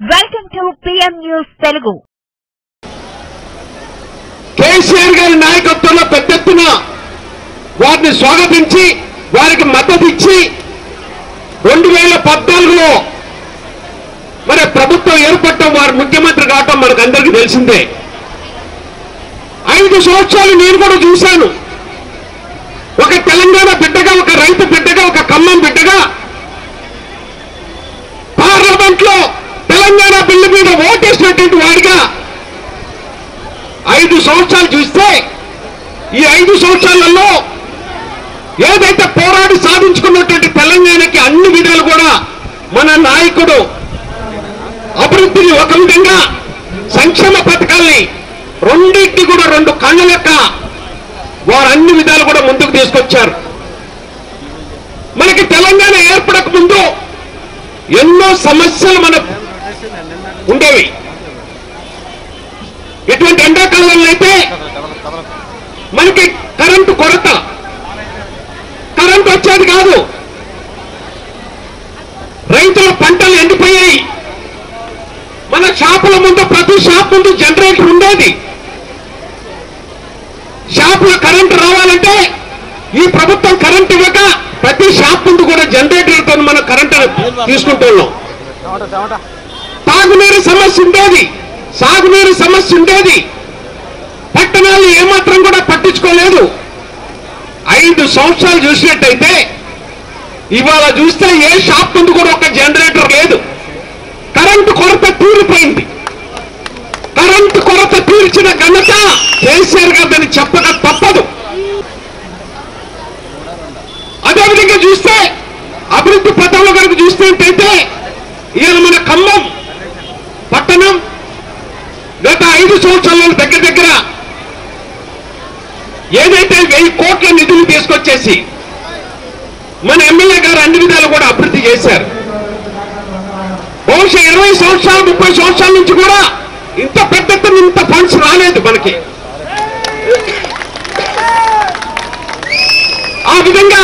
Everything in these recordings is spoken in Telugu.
Welcome to PM news Telugu. KCR గారి నాయకత్వంలో పెద్ద ఎత్తున వారిని స్వాగతించి వారికి మద్దతు ఇచ్చి రెండు వేల పద్నాలుగులో మరి ప్రభుత్వం ఏర్పడటం వారు ముఖ్యమంత్రి కావటం మనకు అందరికీ తెలిసిందే. ఐదు సంవత్సరాలు నేను కూడా చూశాను. ఒక తెలంగాణ బిడ్డగా ఒక రైతు బిడ్డగా ఒక ఖమ్మం బిడ్డగా పార్లమెంట్లో తెలంగాణ మీద ఓటేసినటువంటి వాడిగా ఐదు సంవత్సరాలు చూస్తే ఈ ఐదు సంవత్సరాలలో ఏదైతే పోరాడి సాధించుకున్నటువంటి తెలంగాణకి అన్ని విధాలు కూడా మన నాయకుడు అభివృద్ధిని ఒక విధంగా సంక్షేమ పథకాల్ని రెండింటి కూడా రెండు కళ్ళ లెక్క వారు అన్ని విధాలు కూడా ముందుకు తీసుకొచ్చారు. మనకి తెలంగాణ ఏర్పడక ముందు ఎన్నో సమస్యలు మన ఉండేవి. ఎటువంటి ఎండాకాలంలో అయితే మనకి కరెంటు కొరత. కరెంటు వచ్చేది కాదు. రైతుల పంటలు ఎండిపోయాయి. మన షాపుల ముందు ప్రతి షాప్ ముందు జనరేటర్ ఉండేది. షాపులో కరెంటు రావాలంటే ఈ ప్రభుత్వం కరెంట్ ఇవ్వక ప్రతి షాప్ ముందు కూడా జనరేటర్తో మనం కరెంటు తీసుకుంటున్నాం సాగునీరు సమస్య ఉండేది. సాగునీరు సమస్య ఉండేది. పట్టణాలు ఏమాత్రం కూడా పట్టించుకోలేదు. ఐదు సంవత్సరాలు చూసినట్టయితే ఇవాళ చూస్తే ఏ షాప్ ముందు కూడా ఒక జనరేటర్ లేదు. కరెంటు కొరత తీరిపోయింది. కరెంటు కొరత తీర్చిన ఘనత కేసీఆర్ గారు దాన్ని చెప్పక తప్పదు. అదేవిధంగా చూస్తే అభివృద్ధి పథంలో కనుక చూసినట్టయితే ఇవాళ మన ఖమ్మం పట్టణం గత ఐదు సంవత్సరాల దగ్గర దగ్గర ఏదైతే వెయ్యి కోట్ల వచ్చేసి మన ఎమ్మెల్యే గారు అన్ని విధాలు కూడా అభివృద్ధి చేశారు. బహుశా ఇరవై సంవత్సరాలు ముప్పై సంవత్సరాల నుంచి కూడా ఇంత పెద్ద ఇంత ఫండ్స్ రాలేదు మనకి. ఆ విధంగా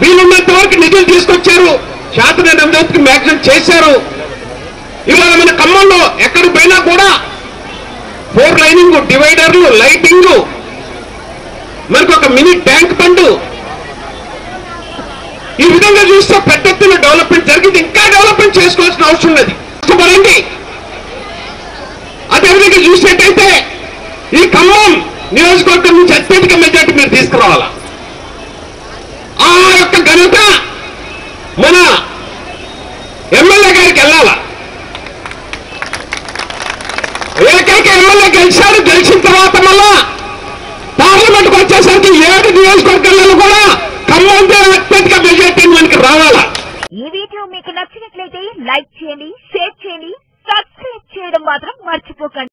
వీళ్ళున్నంత వరకు నిధులు తీసుకొచ్చారు. శాతనైనంతకి మ్యాక్సిమం చేశారు. ఇవాళ మన ఖమ్మంలో ఎక్కడ పోయినా కూడా ఫోర్ లైనింగ్ డివైడర్లు లైటింగ్ మనకు ఒక మినీ ట్యాంక్ బండు ఈ విధంగా పెద్ద ఎత్తున డెవలప్మెంట్ జరిగింది. ఇంకా డెవలప్మెంట్ చేసుకోవాల్సిన అవసరం ఉన్నది కష్టపడండి అదేవిధంగా చూసినట్టయితే ఈ ఖమ్మం నియోజకవర్గం నుంచి అత్యధిక మెజార్టీ మీరు తీసుకురావాలా? ఆ యొక్క ఘనత మన ఎమ్మెల్యే గారికి వెళ్ళాలా? ఏకైక ఎమ్మెల్యే గెలిచారు గెలిచిన తర్వాత మళ్ళా పార్లమెంట్కి వచ్చేసరికి ఏడు నియోజకవర్గాలలో కూడా ఖమ్మం మెజార్టీ రావాలా? ఈ వీడియో మీకు నచ్చినట్లయితే లైక్ చేయండి షేర్ చేయండి సబ్స్క్రైబ్ చేయడం మాత్రం మర్చిపోకండి.